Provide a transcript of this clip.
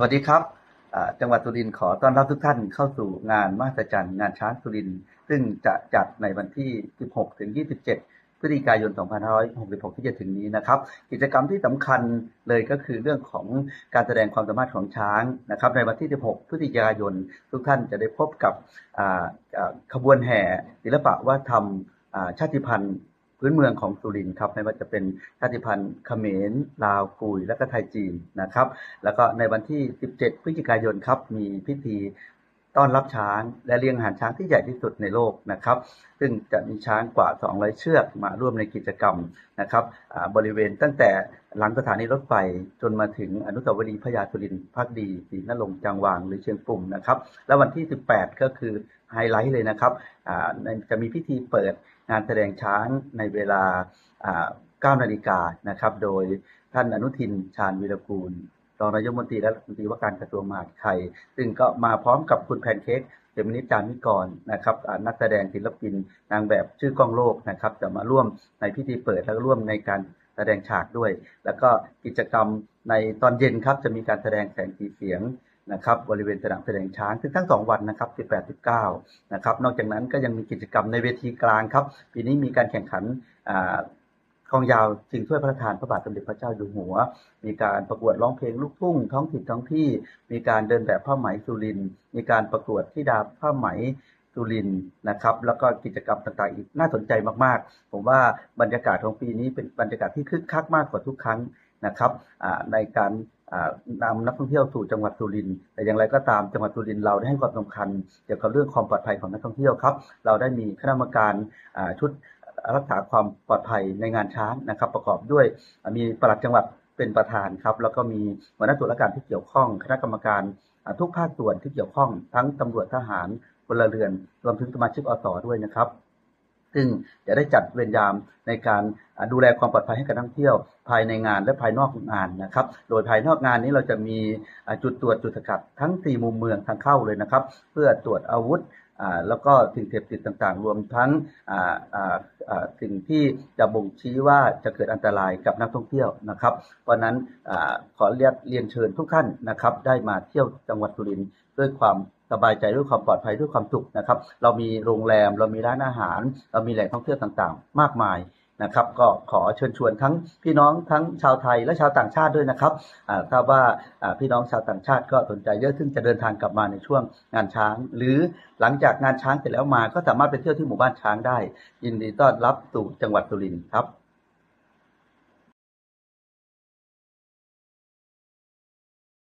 สวัสดีครับ จังหวัดสุรินทร์ขอต้อนรับทุกท่านเข้าสู่งานมาสจันงานช้างสุรินทร์ซึ่งจะจัดในวันที่ 16 ถึง 27 พฤศจิกายน 2566 ที่จะถึงนี้นะครับ กิจกรรมที่สำคัญเลยก็คือเรื่องของการแสดงความสามารถของช้างนะครับ ในวันที่ 16 พฤศจิกายน ทุกท่านจะได้พบกับขบวนแห่ศิลปะวัฒนธรรมชาติพันธุ์ พื้นเมืองของสุรินทร์ครับไม่ว่าจะเป็นชาติพันธุ์เขมรลาวกุยและก็ไทยจีนนะครับ แล้วก็ในวันที่ 17 พฤศจิกายนครับมีพิธี ต้อนรับช้างและเลี้ยงอาหารช้างที่ใหญ่ที่สุดในโลกนะครับ ซึ่งจะมีช้างกว่า 200 เชือกมาร่วมในกิจกรรมนะครับบริเวณตั้งแต่หลังสถานีรถไฟจนมาถึงอนุสาวรีย์พญาสุรินทร์พักดีศรีนรงจังหวางหรือเชียงปุ่มนะครับ และวันที่ 18 ก็คือไฮไลท์เลยนะครับจะมีพิธีเปิดงานแสดงช้างในเวลา9นาฬิกานะครับ โดยท่านอนุทินชาญวีรกูล รองนายกมนตรีและรัฐมนตรีว่าการกระทรวงมหาดไทย ซึ่งก็มาพร้อมกับคุณแพนเค้กเจมินิจานิกรนะครับนักแสดงศิลปินนางแบบชื่อกล้องโลกนะครับ จะมาร่วมในพิธีเปิดและร่วมในการแสดงฉากด้วย แล้วก็กิจกรรมในตอนเย็นครับจะมีการแสดงแสงสีเสียงนะครับบริเวณสนามแสดงช้างซึ่งทั้งสองวันนะครับ 18 19 นะครับ นอกจากนั้นก็ยังมีกิจกรรมในเวทีกลางครับ ปีนี้มีการแข่งขัน คองยาวชิงถ้วยพระราชทานพระบาทสมเด็จพระเจ้าอยู่หัว มีการประกวดร้องเพลงลูกทุ่งท้องถิ่นท้องที่ มีการเดินแบบผ้าไหมสุริน มีการประกวดที่ดาผ้าไหมสุรินนะครับ แล้วก็กิจกรรมต่างๆอีกน่าสนใจมากๆ ผมว่าบรรยากาศของปีนี้เป็นบรรยากาศที่คึกคักมากกว่าทุกครั้งนะครับในการนำนักท่องเที่ยวสู่จังหวัดสุรินทร์แต่อย่างไรก็ตามจังหวัดสุรินทร์เราได้ให้ความสำคัญ เกี่ยวกับเรื่องความปลอดภัยของนักท่องเที่ยวครับ เราได้มีคณะกรรมการชุด รักษาความปลอดภัยในงานช้างนะครับ ประกอบด้วยมีปลัดจังหวัดเป็นประธานครับ แล้วก็มีหัวหน้าส่วนราชการที่เกี่ยวข้อง คณะกรรมการทุกภาคส่วนที่เกี่ยวข้องทั้งตำรวจทหารพลเรือน รวมถึงสมาชิกอสด้วยนะครับ ซึ่งจะได้จัดเวรยามในการดูแลความปลอดภัยให้กับนักท่องเที่ยวภายในงานและภายนอกงานนะครับ โดยภายนอกงานนี้เราจะมีจุดตรวจจุดสกัดทั้ง 4 มุมเมืองทางเข้าเลยนะครับ เพื่อตรวจอาวุธ แล้วก็สิ่งเสพติดต่างๆ รวมทั้งสิ่งที่จะบ่งชี้ว่าจะเกิดอันตรายกับนักท่องเที่ยวนะครับ เพราะนั้นขอเรียกเรียนเชิญทุกท่านนะครับ ได้มาเที่ยวจังหวัดสุรินทร์ด้วยความสบายใจด้วยความปลอดภัยด้วยความสุขนะครับ เรามีโรงแรมเรามีร้านอาหาร เรามีแหล่งท่องเที่ยวต่างๆ มากมาย นะครับ ก็ขอเชิญชวนทั้งพี่น้องทั้งชาวไทยและชาวต่างชาติด้วยนะครับถ้าว่าพี่น้องชาวต่างชาติก็สนใจเยอะซึ่งจะเดินทางกลับมาในช่วงงานช้าง หรือหลังจากงานช้างเสร็จแล้วมา ก็สามารถไปเที่ยวที่หมู่บ้านช้างได้ ยินดีต้อนรับสู่จังหวัดสุรินทร์ครับ